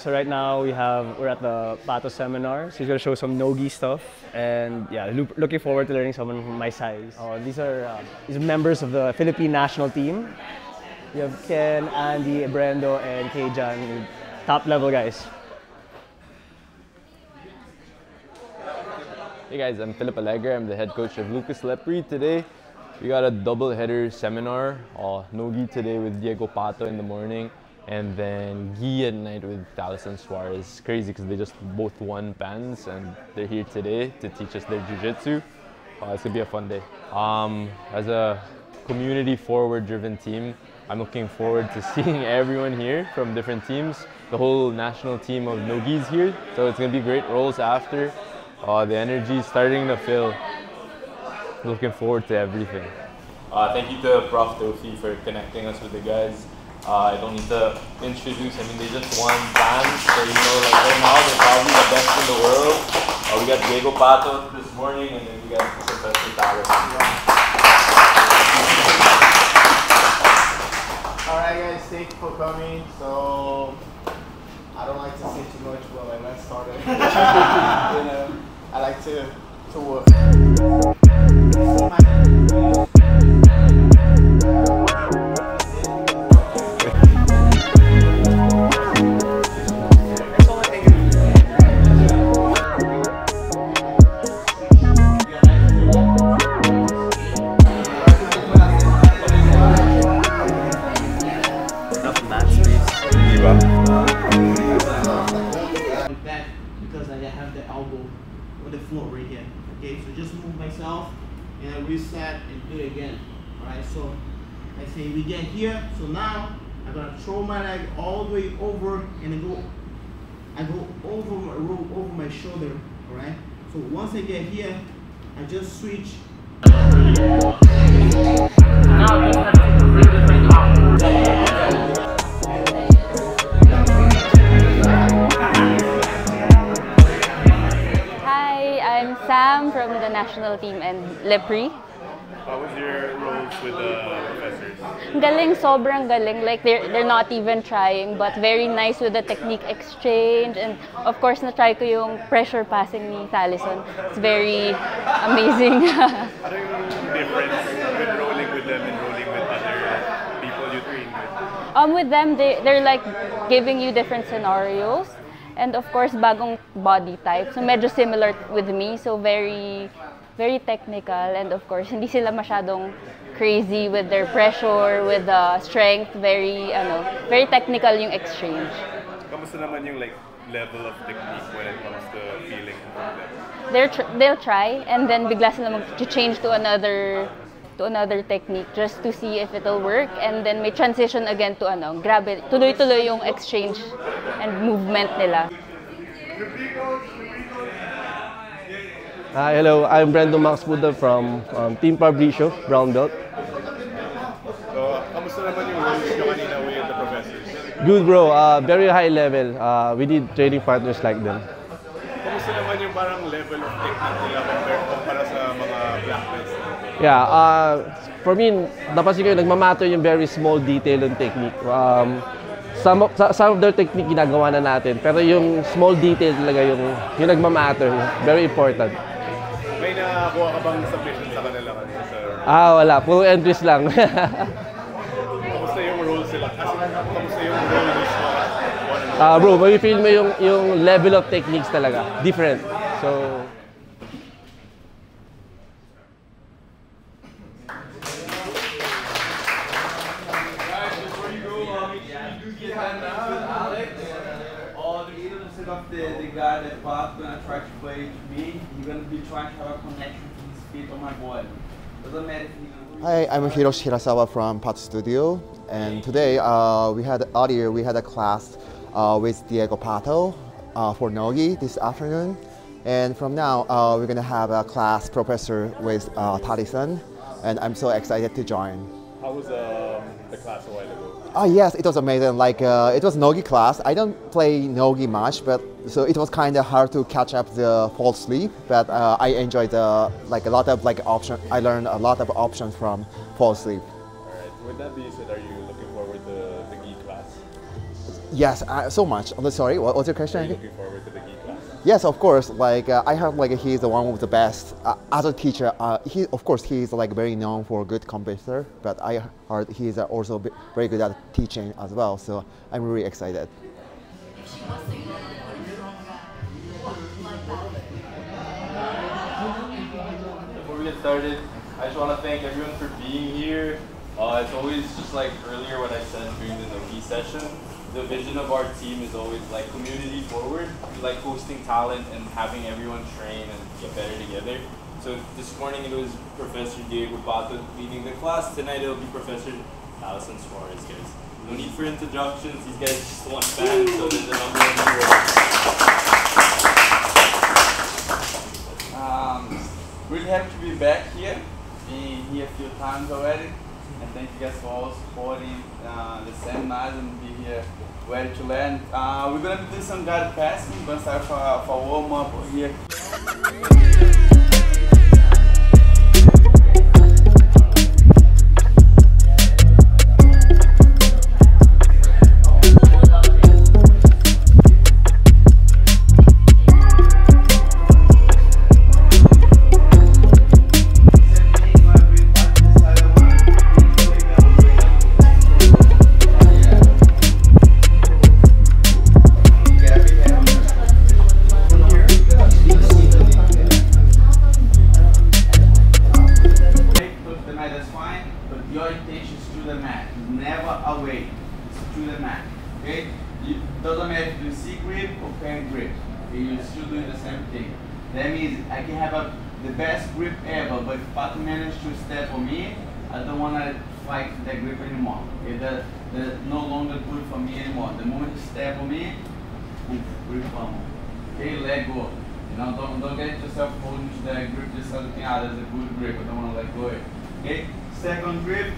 So right now we have we're at the Pato seminar. So he's gonna show some nogi stuff, and yeah, look, looking forward to learning someone from my size. Oh, these are uh, these are members of the Philippine national team. You have Ken, Andy, Brendo, and Kjan, top level guys. Hey guys, I'm Philip Alegre. I'm the head coach of Lucas Lepri. Today, we got a double header seminar. Uh, Nogi today with Diego Pato in the morning, and then Gi at night with Thalison Soares. Crazy because they just both won Pans and they're here today to teach us their jiu-jitsu. Uh, it's gonna be a fun day. Um, as a community forward driven team, I'm looking forward to seeing everyone here from different teams. The whole national team of Nogis here, so it's gonna be great rolls after. Uh, the energy is starting to fill. Looking forward to everything. Uh, thank you to Prof. Toffy for connecting us with the guys. Uh, I don't need to introduce. I mean, they just won Pans, so you know, like right now they're probably the best in the world. Uh, we got Diego Pato this morning, and then we got Professor Talos. Alright guys, thank you for coming. So I don't like to say too much but like let's start you know, I like to to work. Here. Okay, so just move myself and I reset and do it again. Alright, so I say we get here, so now I'm gonna throw my leg all the way over and I go I go over my rope over my shoulder. Alright? So once I get here, I just switch and How was your rolls with the professors? Galing, sobrang galing. Like they're they're not even trying, but very nice with the technique exchange. And of course, na-try ko yung pressure passing ni Thalison. It's very amazing. Ano yung difference with rolling with them and rolling with other people you train with? um, with them, they they're like giving you different scenarios. And of course, bagong body type. So medyo similar with me. So very very technical and of course hindi sila masyadong crazy with their pressure with the strength very ano very technical yung exchange Kamusta naman yung like level of technique when it comes to feeling? They're tr- they'll try and then bigla sila mag-change to another to another technique just to see if it'll work and then may transition again to ano grabe tuloy-tuloy yung exchange and movement nila Hi, hello. I'm Brandon Max Buda from um, Team Fabricio, Brown Belt. So, kamusta naman yung roles nyo kanina with the professors? Good bro, uh, very high level. Uh, we need training partners like them. Kamusta naman yung parang level of technique nila compare kumpara sa mga black belts? Yeah, uh, for me, napansin ko yung nagmamatter yung very small detail ng technique. Um, some, of, some of their technique ginagawa na natin, pero yung small detail talaga yung, yung nagmamatter, very important. Nakakuha ka bang submission sa kanila kanina sa Ah, wala. Puro entries lang. Kamusta yung role sila? Kasi kamusta yung role mismo? Ah, bro, may feel mo yung, yung level of techniques talaga. Different. So, guy that Pat gonna try to play to me, he's gonna be trying to have a connection to his feet on my body. Doesn't matter if he Hi, I'm Hiroshi Hirasawa from Pat Studio, and today uh, we had earlier we had a class uh, with Diego Pato uh, for Nogi this afternoon, and from now uh, we're gonna have a class professor with uh, Thalison, and I'm so excited to join. How was um, the class a while ago? Oh yes, it was amazing. Like uh, it was Nogi class. I don't play Nogi much, but so it was kind of hard to catch up the fall sleep. But uh, I enjoyed the like a lot of like option. I learned a lot of options from fall sleep. Alright, with that being said, are you looking forward to the gi class? Yes, uh, so much. Oh, sorry, what, what's your question? Looking forward to the gi. Yes, of course. Like uh, I heard, like he's the one with the best. Uh, as a teacher, uh, he of course he's like very known for good competitor, but I heard he's uh, also very good at teaching as well. So I'm really excited. Before we get started, I just want to thank everyone for being here. Uh, it's always just like earlier what I said during the Nogi session. The vision of our team is always like community forward, like hosting talent and having everyone train and get better together. So this morning it was Professor Diego Pato leading the class. Tonight it'll be Professor Thalison Soares, guys. No need for introductions. These guys just want Pans, so there's a number of heroes. Um, really happy to be back here. Been here a few times already. And thank you guys for all supporting uh, the seminars and be here ready to learn. Uh, we're gonna doing some guided passing. Gonna start for, for warm up here. Fight that grip anymore. Okay? That, that's no longer good for me anymore. The moment you step on me, poof, grip on. Okay, let go. You know, don't, don't get yourself holding to that grip just so you think, ah, that's a good grip, I don't want to let go. of it. Okay, second grip.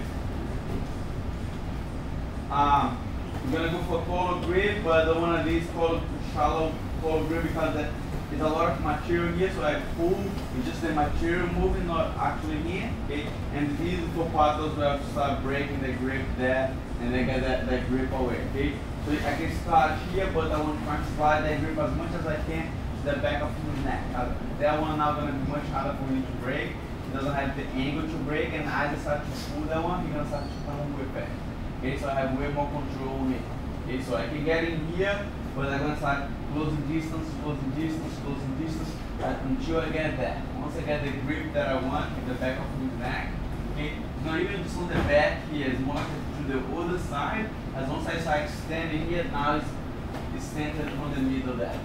Um, we're gonna go for polo grip, but I don't want to these polo shallow polo grip because that is a lot of material here, so I pull, it's just the material moving, not actually here. Okay, and these for paddles, have to start breaking the grip there, and then get that, that grip away. Okay, so I can start here, but I want to slide that grip as much as I can to the back of his neck. That one now gonna be much harder for me to break. It doesn't have the angle to break, and I decide to pull that one, he's gonna start to come with it. Okay, so I have way more control on it. Okay, so I can get in here, but I'm gonna start closing distance, closing distance, closing distance until I get there. Once I get the grip that I want in the back of his neck, okay, not even just on the back here, it's more to the other side. As once I start extending here, now it's, it's centered on the middle there.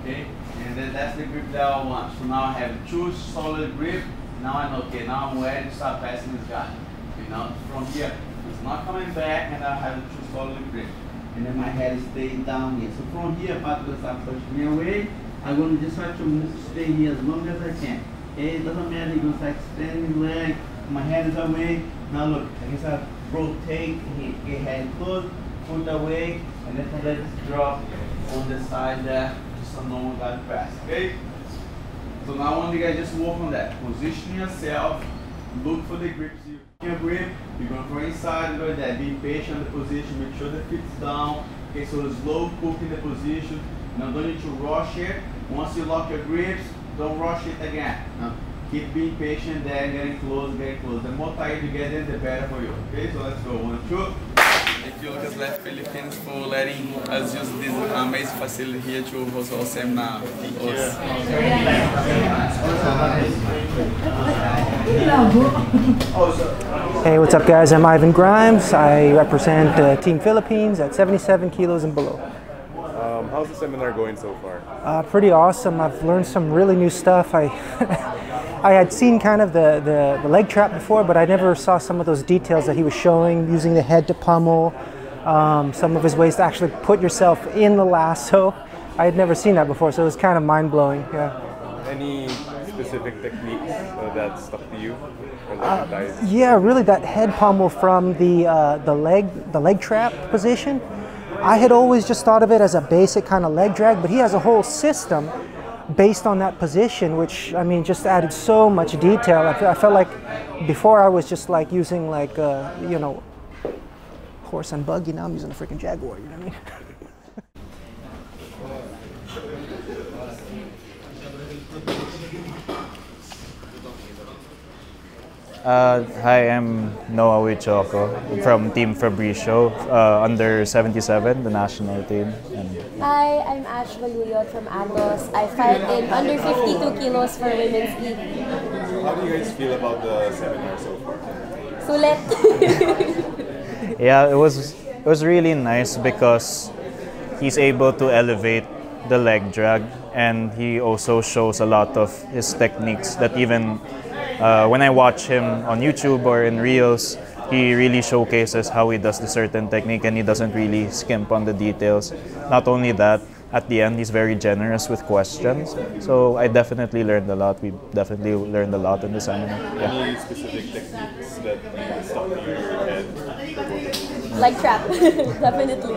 Okay, and then that's the grip that I want. So now I have two solid grip. Now I know, okay, now I'm ready to start passing this guy. Okay, now from here, it's not coming back, and I have two solid grip. And then my head stays down here. So from here, I will start pushing away, I'm going to just try to move, stay here as long as I can. Okay, it doesn't matter, you're going to extending leg, my head is away. Now look, I can start rotate, get head close, foot away, and then let it drop on the side there, just a normal guide press, okay? So now I want you guys just work on that. Position yourself, look for the grips. You your grip, you're gonna go inside like that. Be patient on the position, make sure the feet's down. Okay, so slow cook in the position. Now don't need to rush it. Once you lock your grips, don't rush it again. Now, keep being patient there, getting close, getting close. The more tight you get in, the better for you. Okay, so let's go. One, two. Thank you, Lucas Lepri Philippines, for letting us use this amazing facility here to host our seminar. Hey, what's up, guys? I'm Ivan Grimes. I represent uh, Team Philippines at 77 kilos and below. Um, how's the seminar going so far? Uh, pretty awesome. I've learned some really new stuff. I I had seen kind of the, the, the leg trap before, but I never saw some of those details that he was showing, using the head to pummel, um, some of his ways to actually put yourself in the lasso. I had never seen that before, so it was kind of mind blowing. Yeah. Any specific techniques uh, that stuck to you? Uh, Yeah, really, that head pummel from the uh, the leg the leg trap position. I had always just thought of it as a basic kind of leg drag, but he has a whole system based on that position, which I mean, just added so much detail. I, I felt like before I was just like using like uh, you know horse and buggy. Now I'm using a freaking jaguar. You know what I mean? Uh, hi, I'm Noah Wichoko from Team Fabricio, uh, under 77, the national team. And Hi, I'm Ash Valuyot from Atos. I fight in under 52 kilos for women's league. How do you guys feel about the seminar so far? Sulit. yeah, it was it was really nice because he's able to elevate the leg drag, and he also shows a lot of his techniques that even uh, when I watch him on YouTube or in Reels, he really showcases how he does the certain technique and he doesn't really skimp on the details. Not only that, at the end, he's very generous with questions. So I definitely learned a lot. We definitely learned a lot in the seminar. Yeah. Any specific techniques that you stuck to your head? for both of you? Leg trap, definitely.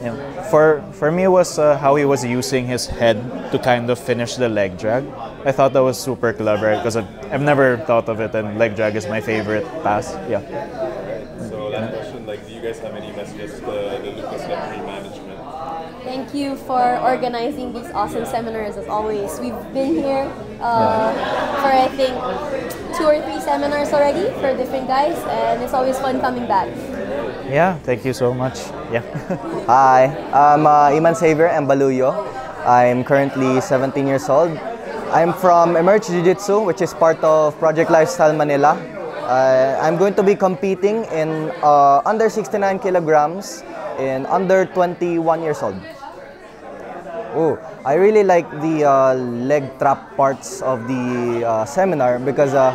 Yeah. For for me, it was uh, how he was using his head to kind of finish the leg drag. I thought that was super clever because I've, I've never thought of it, and leg drag is my favorite pass. Yeah. So last question, like, do you guys have any messages to the Lucas Lepri management? Thank you for organizing these awesome seminars as always. We've been here uh, for I think two or three seminars already for different guys, and it's always fun coming back. Yeah. Thank you so much. Yeah. Hi, I'm uh, Iman Xavier Embaluyo. I'm currently 17 years old. I'm from Emerge Jiu Jitsu, which is part of Project Lifestyle Manila. Uh, I'm going to be competing in uh, under 69 kilograms in under 21 years old. Oh, I really like the uh, leg trap parts of the uh, seminar because uh,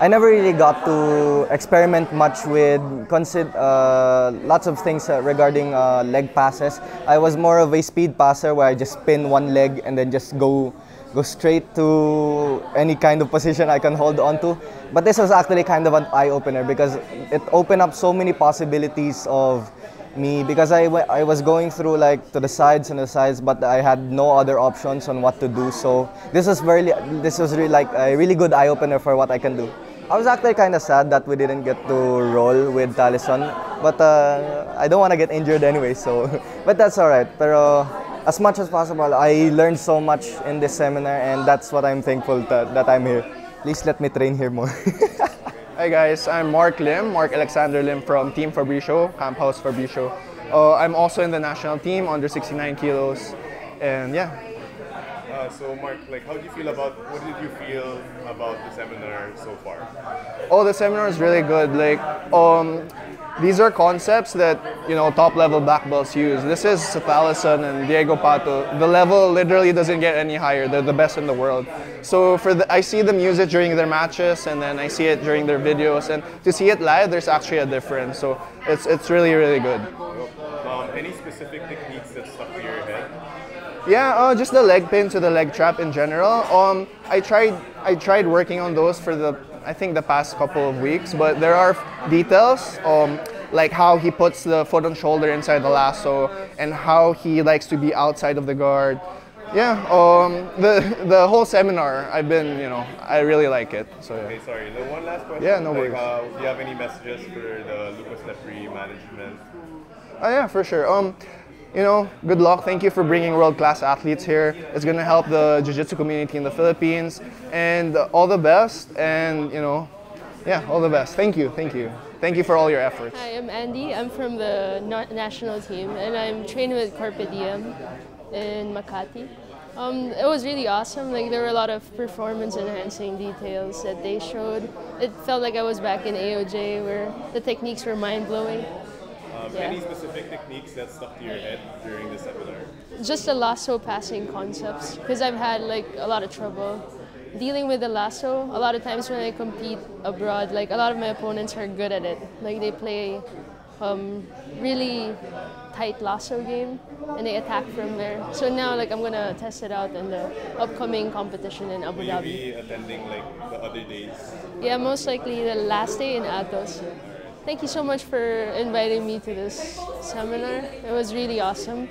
I never really got to experiment much with uh, lots of things regarding leg passes. I was more of a speed passer where I just spin one leg and then just go go straight to any kind of position I can hold on to. But this was actually kind of an eye opener because it opened up so many possibilities of me because I, I was going through like to the sides and the sides but I had no other options on what to do so this was really this was really like a really good eye opener for what I can do. I was actually kind of sad that we didn't get to roll with Thalison but uh, I don't want to get injured anyway so but that's alright pero as much as possible I learned so much in this seminar and that's what I'm thankful that, that I'm here. Please let me train here more. Hi guys, I'm Mark Lim, Mark Alexander Lim from Team Fabricio, Camp House Fabricio. Uh, I'm also in the national team under 69 kilos, and yeah. Uh, so Mark, like, how do you feel about, what did you feel about the seminar so far? Oh, the seminar is really good. Like, um, these are concepts that you know top level black belts use. This is Thalison and Diego Pato. The level literally doesn't get any higher. They're the best in the world. So for the, I see them use it during their matches, and then I see it during their videos. And to see it live, there's actually a difference. So it's it's really really good. Um, any specific techniques that stuck to your head? Yeah, uh, just the leg pin to the leg trap in general. Um, I tried I tried working on those for the I think the past couple of weeks, but there are details um, like how he puts the foot and shoulder inside the lasso and how he likes to be outside of the guard. Yeah, um, the the whole seminar I've been you know I really like it. So yeah. Okay, sorry. The one last question. Yeah, no like, worries. Uh, do you have any messages for the Lucas Lepri management? Oh yeah, for sure. Um, you know, good luck. Thank you for bringing world-class athletes here. It's gonna help the jiu-jitsu community in the Philippines, and all the best. And you know, yeah, all the best. Thank you, thank you, thank you for all your efforts. Hi, I'm Andy. I'm from the national team, and I'm training with Carpe Diem in Makati. Um, it was really awesome. Like there were a lot of performance-enhancing details that they showed. It felt like I was back in AOJ, where the techniques were mind-blowing. Yeah. Any specific techniques that stuck to your head during the seminar? Just the lasso passing concepts, because I've had like a lot of trouble dealing with the lasso. A lot of times when I compete abroad, like a lot of my opponents are good at it. Like they play um, really tight lasso game and they attack from there. So now like I'm gonna test it out in the upcoming competition in Abu Dhabi. be attending like the other days? Yeah, most likely the last day in Atos. Thank you so much for inviting me to this seminar. It was really awesome.